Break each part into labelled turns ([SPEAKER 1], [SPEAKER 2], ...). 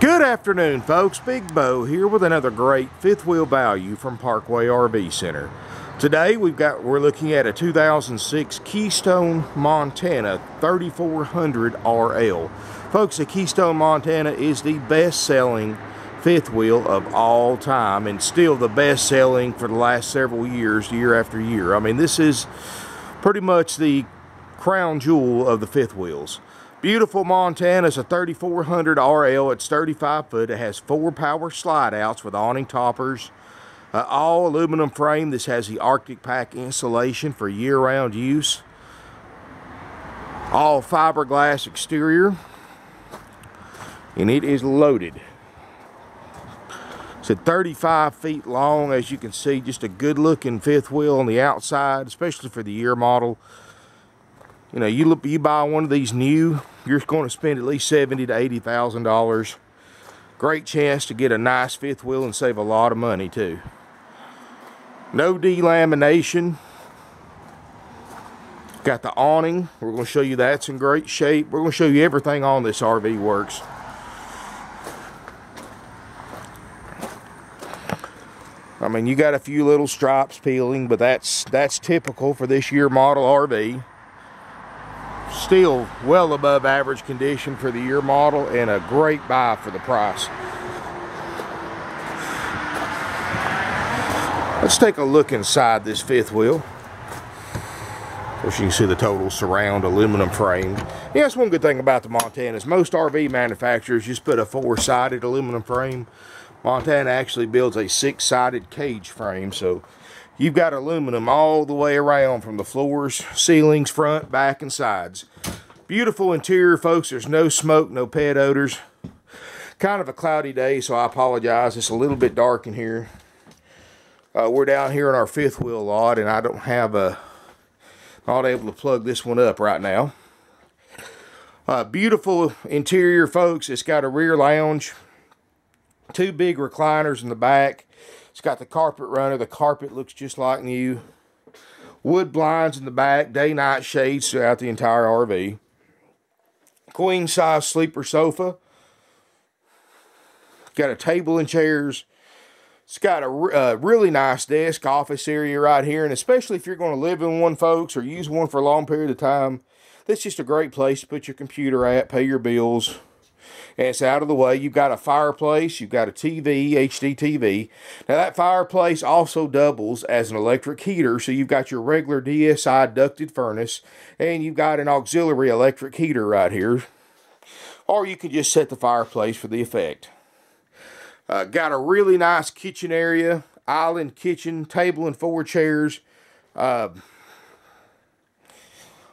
[SPEAKER 1] Good afternoon, folks. Big Bo here with another great fifth wheel value from Parkway RV Center. Today we've got we're looking at a 2006 Keystone Montana 3400 RL. Folks, the Keystone Montana is the best-selling fifth wheel of all time and still the best-selling for the last several years, year after year. I mean, this is pretty much the crown jewel of the fifth wheels. Beautiful Montana is a 3400 RL. It's 35 foot. It has four power slide outs with awning toppers. Uh, all aluminum frame. This has the Arctic Pack insulation for year-round use. All fiberglass exterior. And it is loaded. It's at 35 feet long, as you can see. Just a good-looking fifth wheel on the outside, especially for the year model. You know, you look, you buy one of these new, you're going to spend at least seventy to eighty thousand dollars. Great chance to get a nice fifth wheel and save a lot of money too. No delamination. Got the awning. We're going to show you that's in great shape. We're going to show you everything on this RV works. I mean, you got a few little stripes peeling, but that's that's typical for this year model RV still well above average condition for the year model and a great buy for the price. Let's take a look inside this fifth wheel. Of course, you can see the total surround aluminum frame. Yeah, that's one good thing about the Montana is most RV manufacturers just put a four-sided aluminum frame. Montana actually builds a six-sided cage frame, so You've got aluminum all the way around from the floors, ceilings, front, back, and sides. Beautiful interior, folks. There's no smoke, no pet odors. Kind of a cloudy day, so I apologize. It's a little bit dark in here. Uh, we're down here in our fifth wheel lot, and I don't have a, not able to plug this one up right now. Uh, beautiful interior, folks. It's got a rear lounge, two big recliners in the back. It's got the carpet runner. The carpet looks just like new. Wood blinds in the back. Day-night shades throughout the entire RV. Queen size sleeper sofa. Got a table and chairs. It's got a uh, really nice desk office area right here. And especially if you're going to live in one, folks, or use one for a long period of time, that's just a great place to put your computer at, pay your bills, it's out of the way. You've got a fireplace, you've got a TV, HD TV. Now that fireplace also doubles as an electric heater, so you've got your regular DSI ducted furnace, and you've got an auxiliary electric heater right here. Or you can just set the fireplace for the effect. Uh, got a really nice kitchen area, island kitchen, table and four chairs. Uh,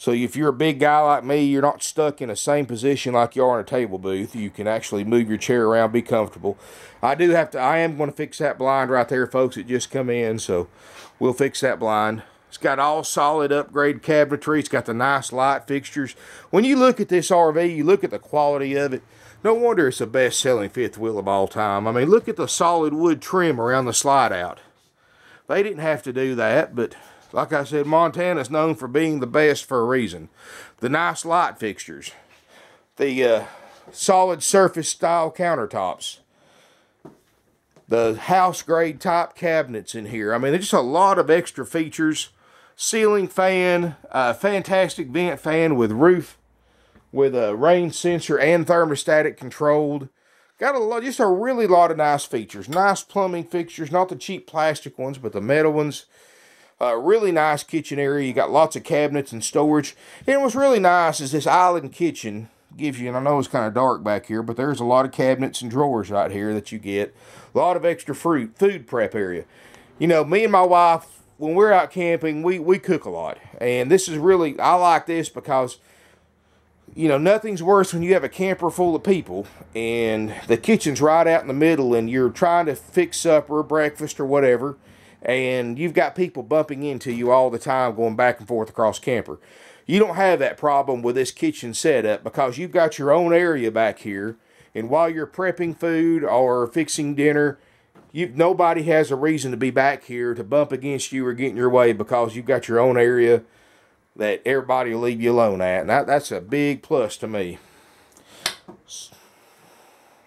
[SPEAKER 1] so if you're a big guy like me, you're not stuck in the same position like you are in a table booth. You can actually move your chair around, be comfortable. I do have to, I am going to fix that blind right there, folks. It just come in, so we'll fix that blind. It's got all solid upgrade cabinetry. It's got the nice light fixtures. When you look at this RV, you look at the quality of it. No wonder it's the best-selling fifth wheel of all time. I mean, look at the solid wood trim around the slide out. They didn't have to do that, but like I said, Montana is known for being the best for a reason. The nice light fixtures, the uh, solid surface style countertops, the house grade top cabinets in here. I mean, there's just a lot of extra features. Ceiling fan, uh, fantastic vent fan with roof, with a rain sensor and thermostatic controlled. Got a lot, just a really lot of nice features. Nice plumbing fixtures, not the cheap plastic ones, but the metal ones. Uh, really nice kitchen area. You got lots of cabinets and storage. And what's really nice is this island kitchen gives you, and I know it's kind of dark back here, but there's a lot of cabinets and drawers right here that you get. A lot of extra fruit, food prep area. You know, me and my wife, when we're out camping, we, we cook a lot. And this is really, I like this because, you know, nothing's worse when you have a camper full of people and the kitchen's right out in the middle and you're trying to fix supper breakfast or whatever and you've got people bumping into you all the time going back and forth across camper. You don't have that problem with this kitchen setup because you've got your own area back here. And while you're prepping food or fixing dinner, you nobody has a reason to be back here to bump against you or get in your way because you've got your own area that everybody will leave you alone at. And that, that's a big plus to me.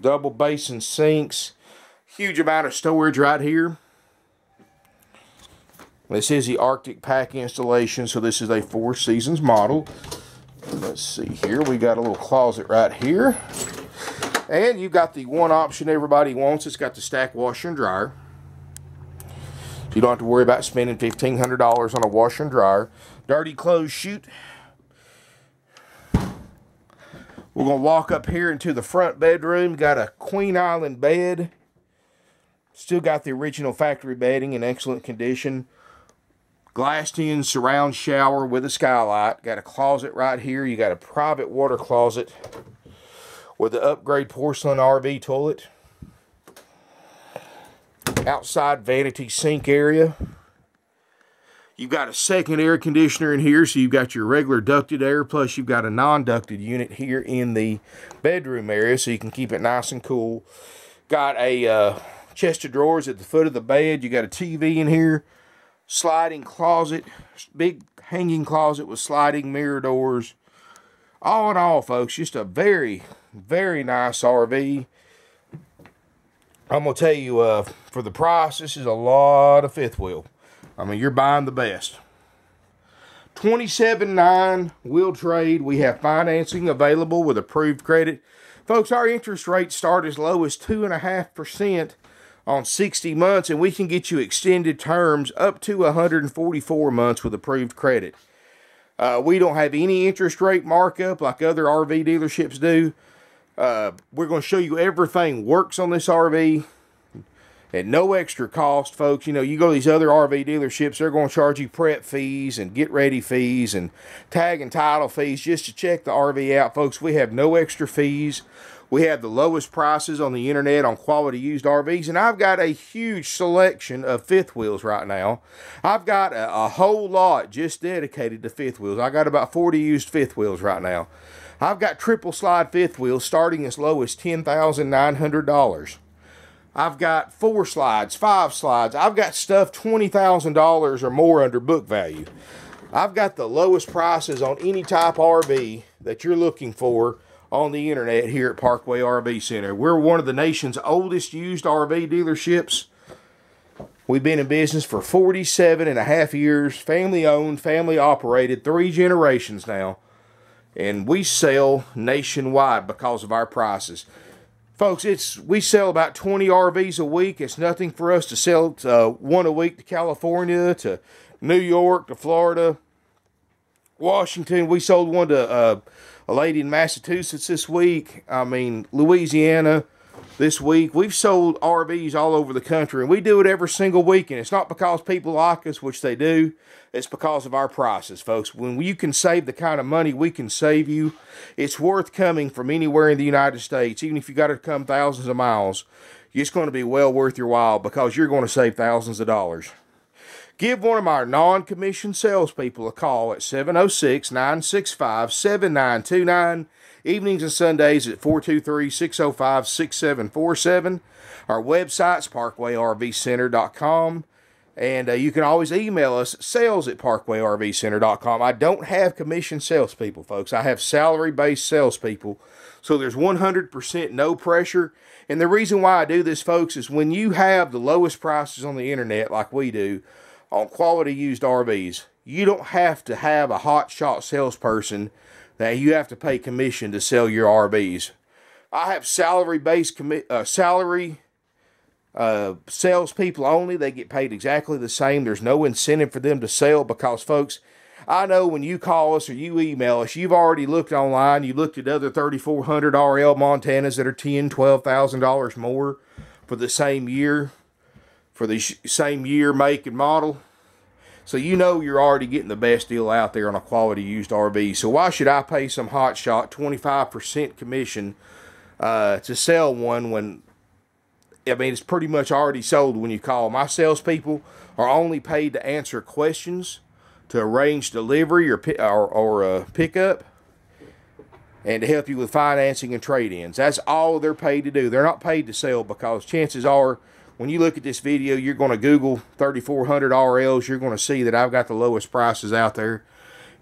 [SPEAKER 1] double basin sinks, huge amount of storage right here. This is the Arctic Pack installation, so this is a Four Seasons model. Let's see here, we got a little closet right here. And you've got the one option everybody wants. It's got the stack washer and dryer. So you don't have to worry about spending $1,500 on a washer and dryer. Dirty clothes chute. We're going to walk up here into the front bedroom. Got a Queen Island bed. Still got the original factory bedding in excellent condition. Glassed in surround shower with a skylight. Got a closet right here. You got a private water closet with the upgrade porcelain RV toilet. Outside vanity sink area. You've got a second air conditioner in here, so you've got your regular ducted air, plus you've got a non-ducted unit here in the bedroom area, so you can keep it nice and cool. Got a uh, chest of drawers at the foot of the bed. You got a TV in here, sliding closet, big hanging closet with sliding mirror doors. All in all, folks, just a very, very nice RV. I'm going to tell you, uh, for the price, this is a lot of fifth wheel. I mean, you're buying the best. 27.9 will trade. We have financing available with approved credit. Folks, our interest rates start as low as 2.5% on 60 months, and we can get you extended terms up to 144 months with approved credit. Uh, we don't have any interest rate markup like other RV dealerships do. Uh, we're going to show you everything works on this RV at no extra cost, folks. You know, you go to these other RV dealerships, they're going to charge you prep fees and get ready fees and tag and title fees just to check the RV out, folks. We have no extra fees. We have the lowest prices on the internet on quality used RVs, and I've got a huge selection of fifth wheels right now. I've got a, a whole lot just dedicated to fifth wheels. I got about 40 used fifth wheels right now. I've got triple slide fifth wheels starting as low as $10,900. I've got four slides, five slides. I've got stuff $20,000 or more under book value. I've got the lowest prices on any type RV that you're looking for on the internet here at Parkway RV Center. We're one of the nation's oldest used RV dealerships. We've been in business for 47 and a half years, family owned, family operated, three generations now. And we sell nationwide because of our prices. Folks, it's we sell about 20 RVs a week. It's nothing for us to sell uh, one a week to California, to New York, to Florida, Washington. We sold one to uh, a lady in Massachusetts this week. I mean, Louisiana this week. We've sold RVs all over the country, and we do it every single week. And it's not because people like us, which they do. It's because of our prices, folks. When you can save the kind of money we can save you, it's worth coming from anywhere in the United States, even if you got to come thousands of miles. It's going to be well worth your while because you're going to save thousands of dollars. Give one of our non commissioned salespeople a call at 706 965 7929. Evenings and Sundays at 423 605 6747. Our website's parkwayrvcenter.com. And uh, you can always email us sales at parkwayrvcenter.com. I don't have commission salespeople, folks. I have salary based salespeople. So there's 100% no pressure. And the reason why I do this, folks, is when you have the lowest prices on the internet, like we do, on quality used RVs, you don't have to have a hot shot salesperson that you have to pay commission to sell your RVs. I have salary based uh, salary uh, salespeople only. They get paid exactly the same. There's no incentive for them to sell because, folks, I know when you call us or you email us, you've already looked online. You looked at other 3400 RL Montanas that are ten, twelve thousand dollars more for the same year, for the same year, make and model. So you know you're already getting the best deal out there on a quality used RV. So why should I pay some hotshot 25% commission uh, to sell one when I mean, it's pretty much already sold when you call. My salespeople are only paid to answer questions, to arrange delivery or or, or uh, pickup, and to help you with financing and trade-ins. That's all they're paid to do. They're not paid to sell because chances are, when you look at this video, you're going to Google 3400 RLs. You're going to see that I've got the lowest prices out there.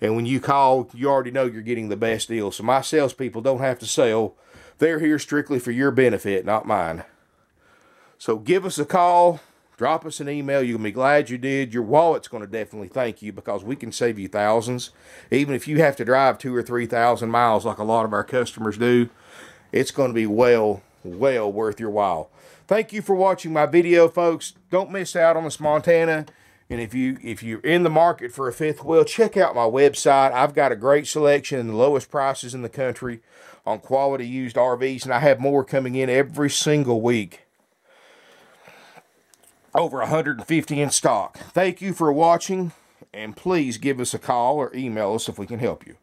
[SPEAKER 1] And when you call, you already know you're getting the best deal. So my salespeople don't have to sell They're here strictly for your benefit, not mine. So give us a call, drop us an email. You'll be glad you did. Your wallet's going to definitely thank you because we can save you thousands. Even if you have to drive two or 3,000 miles like a lot of our customers do, it's going to be well, well worth your while. Thank you for watching my video, folks. Don't miss out on this Montana. And if you if you're in the market for a fifth wheel, check out my website. I've got a great selection and the lowest prices in the country on quality used RVs, and I have more coming in every single week over 150 in stock. Thank you for watching, and please give us a call or email us if we can help you.